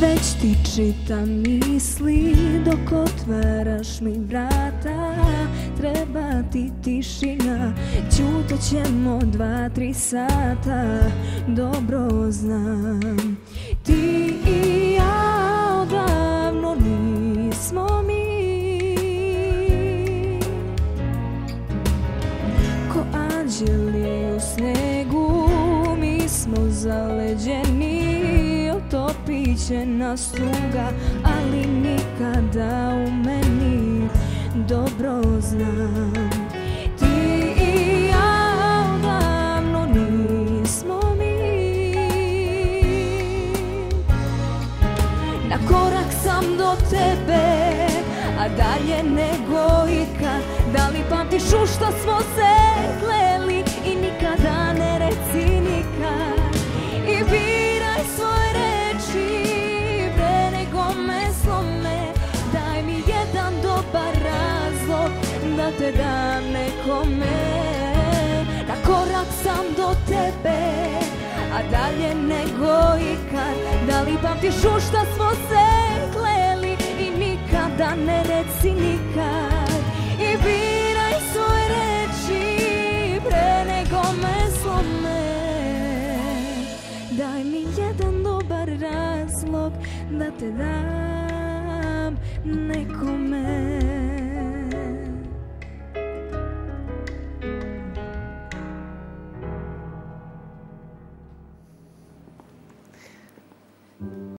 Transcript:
Već ti čitam misli dok otvaraš mi vrata Treba ti tišina, ćutat ćemo dva, tri sata Dobro znam, ti i ja odavno nismo mi. Ko anđeli u snegu, mi smo zaleđeni Otopit će nas ali nikada u meni dobro znam. Ti i ja odavno nismo mi. Na korak sam do tebe, a dalje nego ikad. Da li pamtiš u što smo se te dam nekome Na korak sam do tebe, a dalje nego ikad. Da li pamtiš u šta smo se kleli i nikada ne reci nikad? I biraj svoje reči pre nego me slome. Daj mi jedan dobar razlog da te dam nekome you.